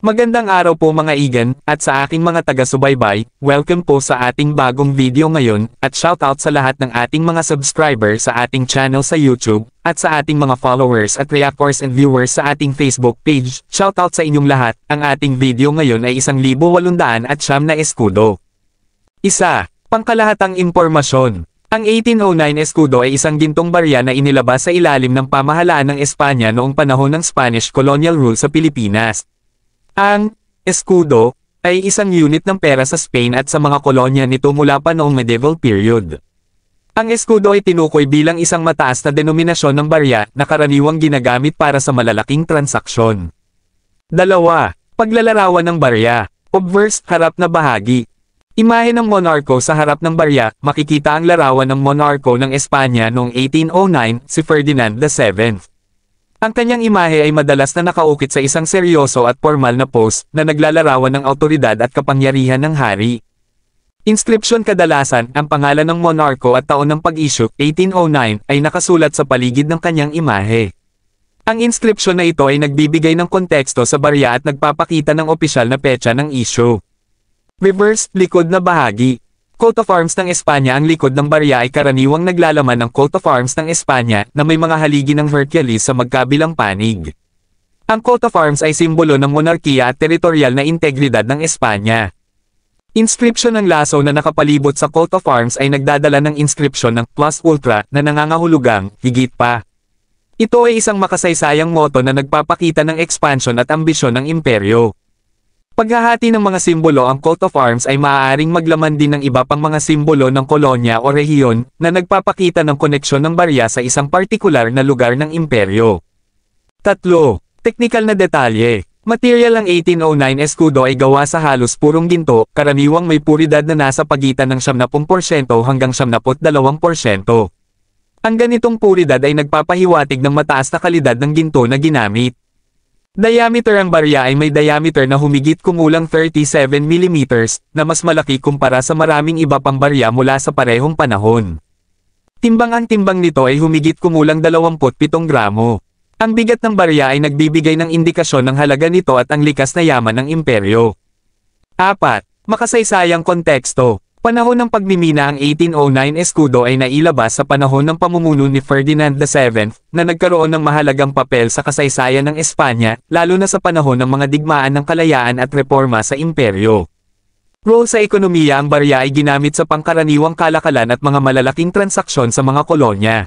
Magandang araw po mga igan, at sa aking mga taga-subaybay, welcome po sa ating bagong video ngayon, at shoutout sa lahat ng ating mga subscriber sa ating channel sa YouTube, at sa ating mga followers at reactors and viewers sa ating Facebook page, shoutout sa inyong lahat, ang ating video ngayon ay 1,800 at siyam na eskudo. Isa, pangkalahatang impormasyon. Ang 1809 eskudo ay isang gintong barya na inilabas sa ilalim ng pamahalaan ng Espanya noong panahon ng Spanish colonial rule sa Pilipinas. Ang eskudo ay isang unit ng pera sa Spain at sa mga kolonya nito mula pa noong medieval period. Ang eskudo ay tinukoy bilang isang mataas na denominasyon ng barya na karaniwang ginagamit para sa malalaking transaksyon. Dalawa, paglalarawan ng barya. Obverse, harap na bahagi. Imahe ng monarko sa harap ng barya, makikita ang larawan ng monarko ng Espanya noong 1809, si Ferdinand VII. Ang kanyang imahe ay madalas na nakaukit sa isang seryoso at formal na pose na naglalarawan ng autoridad at kapangyarihan ng hari. Inscription kadalasan, ang pangalan ng monarko at taon ng pag-issue, 1809, ay nakasulat sa paligid ng kanyang imahe. Ang inscription na ito ay nagbibigay ng konteksto sa barya at nagpapakita ng opisyal na petsa ng issue. Reverse, likod na bahagi. Coat of Arms ng Espanya Ang likod ng barya ay karaniwang naglalaman ng Coat of Arms ng Espanya na may mga haligi ng Hercules sa magkabilang panig. Ang Coat of Arms ay simbolo ng monarkiya at teritorial na integridad ng Espanya. Inscription ng laso na nakapalibot sa Coat of Arms ay nagdadala ng inscription ng Plus Ultra na nangangahulugang, higit pa. Ito ay isang makasaysayang moto na nagpapakita ng expansion at ambisyon ng imperyo. Paghahati ng mga simbolo ang coat of arms ay maaaring maglaman din ng iba pang mga simbolo ng kolonya o rehiyon na nagpapakita ng koneksyon ng barya sa isang partikular na lugar ng imperyo. Tatlo, teknikal na detalye. Material ang 1809 escudo ay gawa sa halos purong ginto, karaniwang may puridad na nasa pagitan ng 70% hanggang 72%. Ang ganitong puridad ay nagpapahiwatig ng mataas na kalidad ng ginto na ginamit. Diameter ang barya ay may diameter na humigit kumulang 37 mm, na mas malaki kumpara sa maraming iba pang barya mula sa parehong panahon. Timbang ang timbang nito ay humigit kumulang 27 gramo. Ang bigat ng barya ay nagbibigay ng indikasyon ng halaga nito at ang likas na yaman ng imperyo. 4. Makasaysayang konteksto. Panahon ng pagmimina ang 1809 eskudo ay nailabas sa panahon ng pamumuno ni Ferdinand VII, na nagkaroon ng mahalagang papel sa kasaysayan ng Espanya, lalo na sa panahon ng mga digmaan ng kalayaan at reforma sa imperyo. Role sa ekonomiya ang barya ay ginamit sa pangkaraniwang kalakalan at mga malalaking transaksyon sa mga kolonya.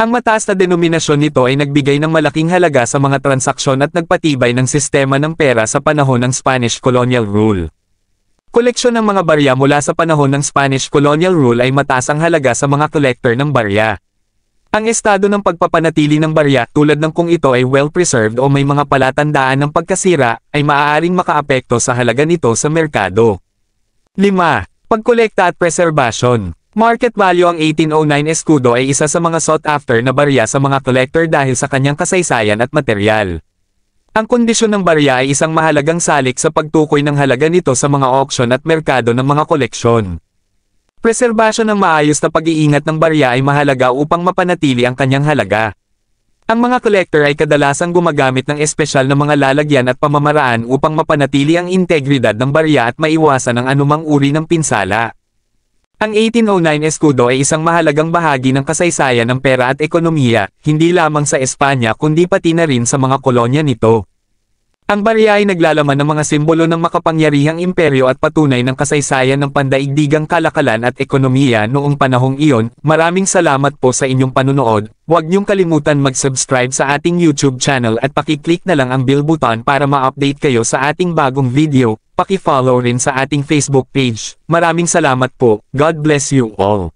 Ang mataas na denominasyon nito ay nagbigay ng malaking halaga sa mga transaksyon at nagpatibay ng sistema ng pera sa panahon ng Spanish colonial rule. Koleksyon ng mga barya mula sa panahon ng Spanish colonial rule ay mataas ang halaga sa mga collector ng barya. Ang estado ng pagpapanatili ng barya tulad ng kung ito ay well-preserved o may mga palatandaan ng pagkasira, ay maaaring makaapekto sa halaga nito sa merkado. 5. Pagkolekta at preservation. Market value ang 1809 escudo ay isa sa mga sought after na barya sa mga collector dahil sa kanyang kasaysayan at material. Ang kondisyon ng barya ay isang mahalagang salik sa pagtukoy ng halaga nito sa mga auction at merkado ng mga koleksyon. Preserbasyon ng maayos na pag-iingat ng barya ay mahalaga upang mapanatili ang kanyang halaga. Ang mga collector ay kadalasang gumagamit ng espesyal na mga lalagyan at pamamaraan upang mapanatili ang integridad ng barya at maiwasan ang anumang uri ng pinsala. Ang 1809 escudo ay isang mahalagang bahagi ng kasaysayan ng pera at ekonomiya, hindi lamang sa Espanya kundi pati na rin sa mga kolonya nito. Ang barya ay naglalaman ng mga simbolo ng makapangyarihang imperyo at patunay ng kasaysayan ng pandaigdigang kalakalan at ekonomiya noong panahong iyon. Maraming salamat po sa inyong panunood. Huwag niyong kalimutan mag-subscribe sa ating YouTube channel at pakiclick na lang ang bell button para ma-update kayo sa ating bagong video. Paki-follow rin sa ating Facebook page. Maraming salamat po. God bless you all.